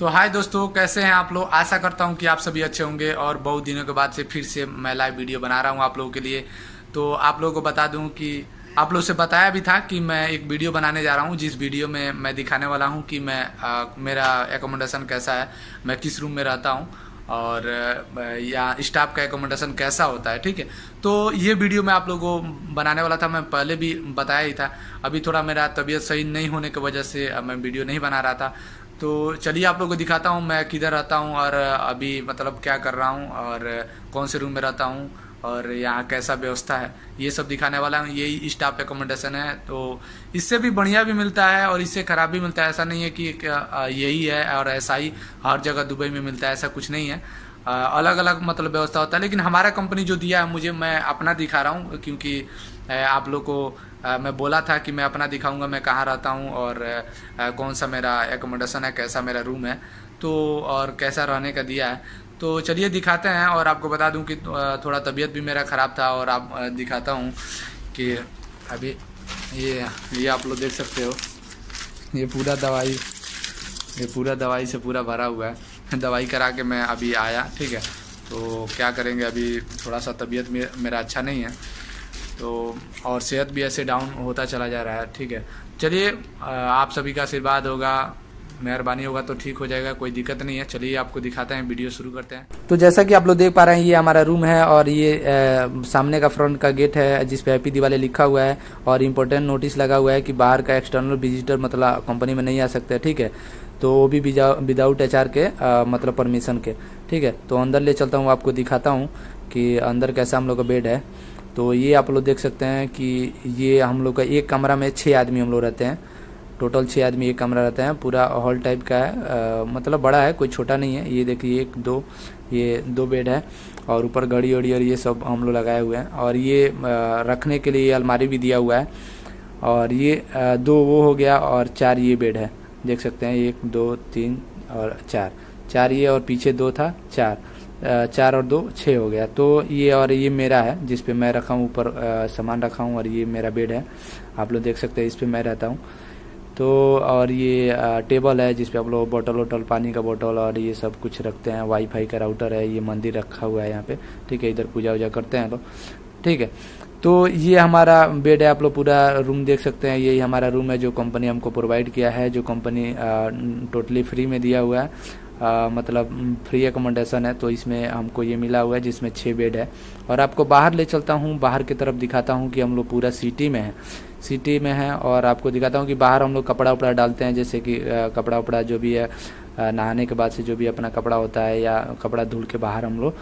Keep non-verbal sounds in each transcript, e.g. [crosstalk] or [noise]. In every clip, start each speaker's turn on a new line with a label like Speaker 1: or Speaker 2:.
Speaker 1: तो हाय दोस्तों कैसे हैं आप लोग? आशा करता हूँ कि आप सभी अच्छे होंगे और बहुत दिनों के बाद से फिर से मैं लाइव वीडियो बना रहा हूँ आप लोगों के लिए। तो आप लोगों को बता दूँ कि आप लोग से बताया भी था कि मैं एक वीडियो बनाने जा रहा हूँ जिस वीडियो में मैं दिखाने वाला हूँ कि मैं आ, मेरा एकोमोडेशन कैसा है मैं किस रूम में रहता हूँ और या स्टाफ का एकोमोडेशन कैसा होता है ठीक है? तो ये वीडियो मैं आप लोगों को बनाने वाला था मैं पहले भी बताया ही था। अभी थोड़ा मेरा तबीयत सही नहीं होने की वजह से मैं वीडियो नहीं बना रहा था। तो चलिए आप लोगों को दिखाता हूँ, मैं किधर रहता हूँ और अभी मतलब क्या कर रहा हूँ और कौन से रूम में रहता हूँ और यहाँ कैसा व्यवस्था है, ये सब दिखाने वाला हूँ। यही स्टाफ एकोमोडेशन है तो इससे भी बढ़िया भी मिलता है और इससे ख़राब भी मिलता है। ऐसा नहीं है कि यही है और ऐसा ही हर जगह दुबई में मिलता है, ऐसा कुछ नहीं है। अलग अलग मतलब व्यवस्था होता है। लेकिन हमारा कंपनी जो दिया है, मुझे, मैं अपना दिखा रहा हूँ, क्योंकि आप लोग को मैं बोला था कि मैं अपना दिखाऊँगा, मैं कहाँ रहता हूँ, और कौन सा मेरा एकोमोडेशन है, कैसा मेरा रूम है तो और कैसा रहने का दिया है। तो चलिए, दिखाते हैं, और आपको बता दूँ कि थोड़ा तबीयत भी मेरा ख़राब था, और आप दिखाता हूँ कि अभी ये ये आप लोग देख सकते हो। ये पूरा दवाई, ये पूरा दवाई से पूरा भरा हुआ है। [laughs] दवाई करा के मैं अभी आया ठीक है? तो क्या करेंगे अभी थोड़ा सा तबीयत मेरा अच्छा नहीं है। तो और सेहत भी ऐसे डाउन होता चला जा रहा है ठीक है? चलिए आप सभी का आशीर्वाद होगा मेहरबानी होगा तो ठीक हो जाएगा कोई दिक्कत नहीं है। चलिए आपको दिखाते हैं वीडियो शुरू करते हैं।
Speaker 2: तो जैसा कि आप लोग देख पा रहे हैं ये हमारा रूम है और ये आ, सामने का फ्रंट का गेट है जिस पे हैप्पी दिवाली लिखा हुआ है। और इम्पोर्टेंट नोटिस लगा हुआ है कि बाहर का एक्सटर्नल विजिटर मतलब कंपनी में नहीं आ सकते ठीक है? तो वो भी विदाउट एचआर के आ, मतलब परमिशन के। ठीक है? तो अंदर ले चलता हूँ आपको दिखाता हूँ कि अंदर कैसा हम लोग का बेड है। तो ये आप लोग देख सकते हैं कि ये हम लोग का एक कमरा में छः आदमी हम लोग रहते हैं। टोटल छः आदमी एक कमरा रहते हैं। पूरा हॉल टाइप का है। आ, मतलब बड़ा है कोई छोटा नहीं है। ये देखिए एक दो ये दो बेड है। और ऊपर घड़ी वड़ी और ये सब हम लोग लगाए हुए हैं। और ये आ, रखने के लिए अलमारी भी दिया हुआ है। और ये आ, दो वो हो गया और चार ये बेड है। देख सकते हैं, एक, दो, तीन और चार। चार ये और पीछे दो था, चार। चार और दो छः हो गया। तो ये और ये मेरा है, जिस पे मैं रखा हूँ ऊपर सामान रखा हूँ और ये मेरा बेड है। आप लोग देख सकते हैं, इस पे मैं रहता हूँ। तो और ये टेबल है, जिस पे आप लोग बोतल वोटल, पानी का बोतल और ये सब कुछ रखते हैं। वाईफाई का राउटर है, ये मंदिर रखा हुआ है यहाँ पे। ठीक है, इधर पूजा वूजा करते हैं लोग। ठीक है? तो ये हमारा बेड है आप लोग पूरा रूम देख सकते हैं। यही हमारा रूम है जो कंपनी हमको प्रोवाइड किया है जो कंपनी टोटली फ्री में दिया हुआ है। आ, मतलब फ्री एकोमोडेशन है तो इसमें हमको ये मिला हुआ है जिसमें छः बेड है। और आपको बाहर ले चलता हूँ बाहर की तरफ़ दिखाता हूँ कि हम लोग पूरा सिटी में है। सिटी में है और आपको दिखाता हूँ कि बाहर हम लोग कपड़ा उपड़ा डालते हैं जैसे कि कपड़ा उपड़ा जो भी है नहाने के बाद से जो भी अपना कपड़ा होता है या कपड़ा धुल के बाहर हम लोग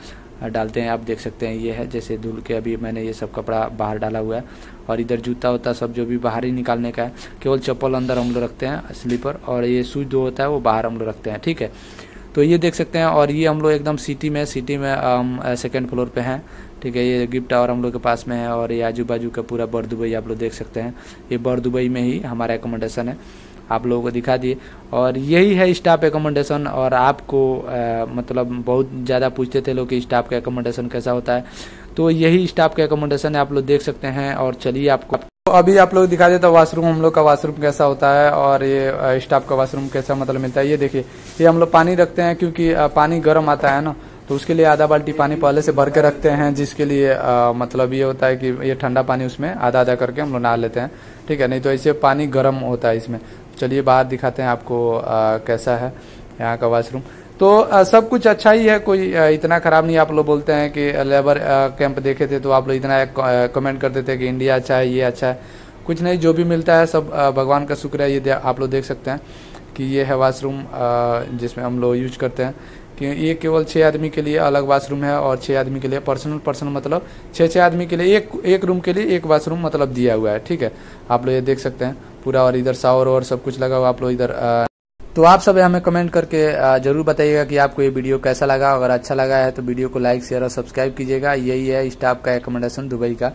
Speaker 2: डालते हैं, आप देख सकते हैं, ये है, जैसे धुल के अभी मैंने ये सब कपड़ा बाहर डाला हुआ है और इधर जूता होता सब जो भी बाहर ही निकालने का है, केवल चप्पल अंदर हम लोग रखते हैं, स्लीपर, और ये शूज़ जो होता है, वो बाहर हम लोग रखते हैं, ठीक है? तो ये देख सकते हैं, और ये हम लोग एकदम सिटी में सिटी में हम सेकेंड फ्लोर पे हैं, ठीक है? ये गिफ्ट टावर हम लोग के पास में है, और ये आजू बाजू का पूरा बर दुबई आप लोग देख सकते हैं। ये बर दुबई में ही हमारा एकोमोडेशन है। आप लोगों को दिखा दिए। और यही है स्टाफ एकोमोडेशन और आपको आ, मतलब बहुत ज़्यादा पूछते थे लोग कि स्टाफ का एकोमोडेशन कैसा होता है। तो यही स्टाफ का एकोमोडेशन है आप लोग देख सकते हैं और चलिए आपको तो अभी आप लोग दिखा देता वाशरूम हम लोग का वाशरूम कैसा होता है और ये स्टाफ का वाशरूम कैसा मतलब मिलता है। ये देखिए ये हम लोग पानी रखते हैं क्योंकि पानी गर्म आता है ना तो उसके लिए आधा बाल्टी पानी पहले से भर के रखते हैं जिसके लिए आ, मतलब ये होता है कि ये ठंडा पानी उसमें आधा आधा करके हम लोग नहा लेते हैं। ठीक है नहीं तो ऐसे पानी गर्म होता है इसमें। चलिए बाहर दिखाते हैं आपको आ, कैसा है यहाँ का वॉशरूम तो आ, सब कुछ अच्छा ही है कोई आ, इतना खराब नहीं आप लोग बोलते हैं कि लेबर कैंप देखे थे तो आप लोग इतना कमेंट करते थे कि इंडिया अच्छा है ये अच्छा है। कुछ नहीं जो भी मिलता है सब भगवान का शुक्र है ये आप लोग देख सकते हैं। कि ये है वाशरूम जिसमें हम लोग यूज़ करते हैं। कि ये केवल छः आदमी के लिए अलग वाशरूम है और छः आदमी के लिए पर्सनल पर्सनल मतलब छः छः आदमी के लिए एक एक रूम के लिए एक वाशरूम मतलब दिया हुआ है, ठीक है? आप लोग ये देख सकते हैं, पूरा और इधर शावर और सब कुछ लगा हुआ आप लोग इधर तो आप सब हमें कमेंट करके ज़रूर बताइएगा कि आपको ये वीडियो कैसा लगा। अगर अच्छा लगा है तो वीडियो को लाइक, शेयर और सब्सक्राइब कीजिएगा। यही है स्टाफ का रिकमेंडेशन दुबई का।